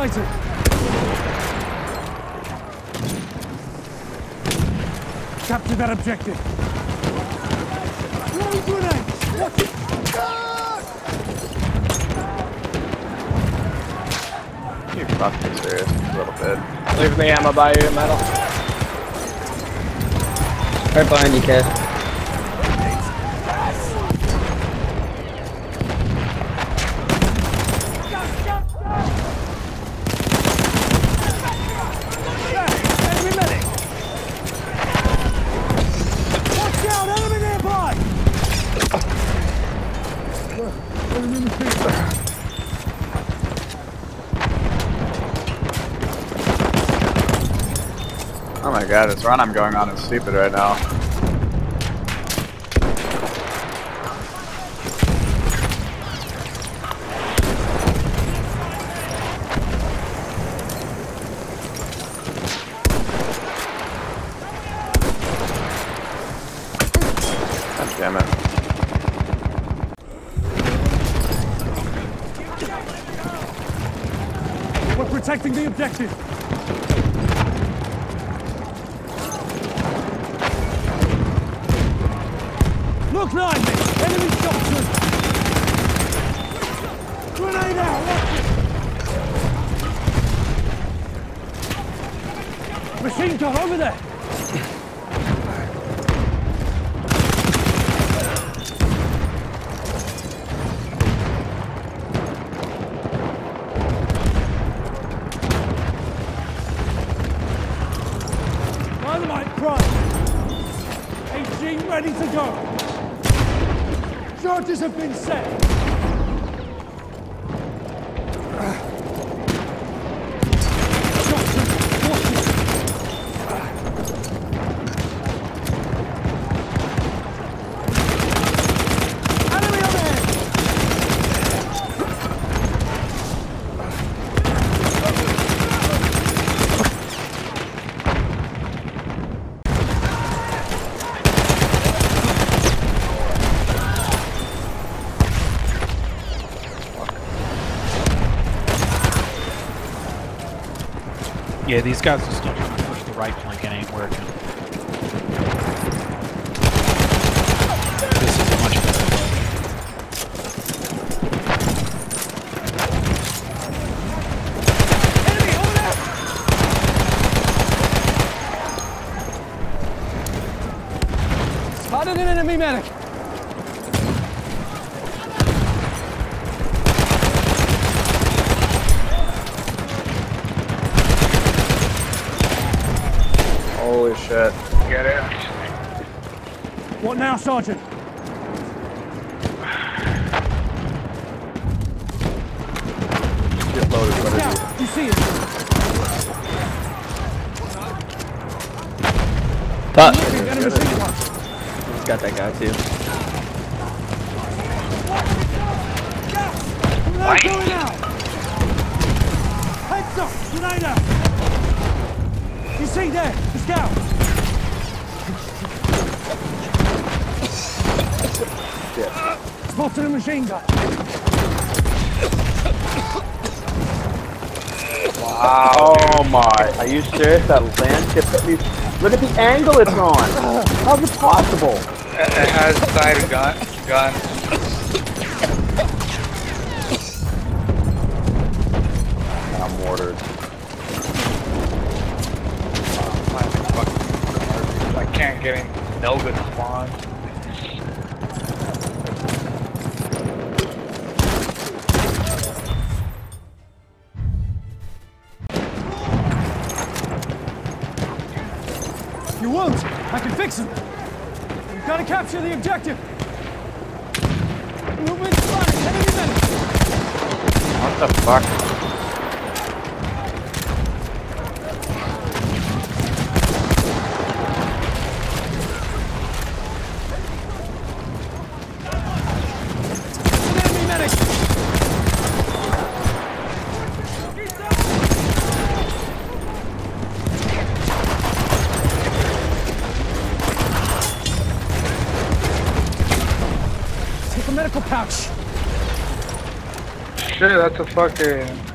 sighted. Capture that objective. Throwing grenades! Eh? Watch it! You fucking serious a little bit. Leave the ammo by you, metal. Right behind you, kid. Enemy medic! Watch out! Enemy nearby! Enemy machine. Oh my god, this run I'm going on is stupid right now. Damn it. We're protecting the objective. Look, nine men! Enemy shots! Grenade out! It! Machine gun over there! Dynamite prime! AG ready to go! Charges have been set! Yeah, these guys are still trying to push the right flank and ain't working. This is a much better play. Enemy over there! Spotted an enemy medic! Shit. Get it. What now, Sergeant? Get loaded, what are you? See it? Top. Enemy machine gun. He's got that guy too. Grenade going out! Heads up! Grenade out! You see there, the scout! Spotted a machine gun. Wow. Oh my. Are you serious? That land ship at least. Look at the angle it's on. How's it possible? It, it has side gun. Gun. I'm mortared. I can't get in. No good spawn. You won't! I can fix him! We've got to capture the objective! Movement spotted! Enemy medic! What the fuck? Medical pouch! Shit, that's a fucking.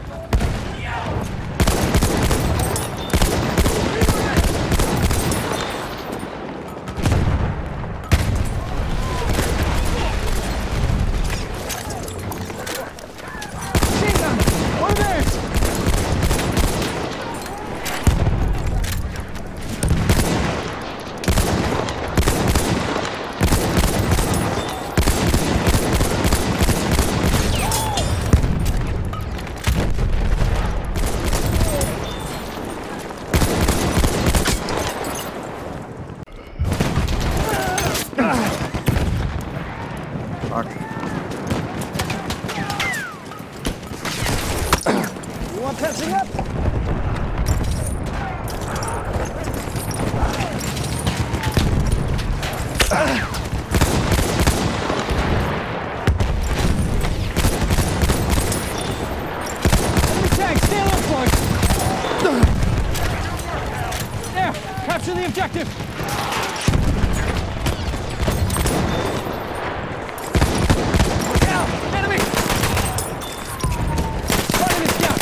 Enemy tank, stay alert, Clark. There, capture objective. Look out, enemy! Enemy scout.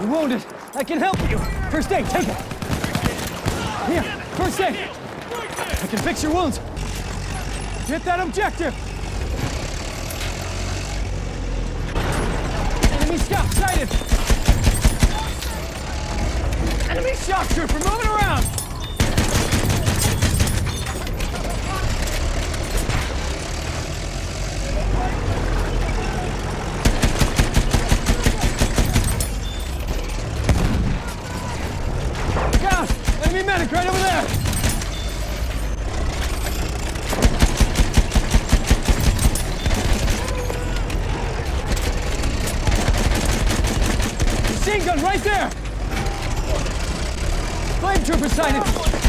You're wounded. I can help you. First aid, take it. Here, first aid. I can fix your wounds. Get that objective. Enemy scout sighted. Enemy shock trooper moving around. Look out! Enemy medic right over there! Machine gun right there! Flame trooper sighted!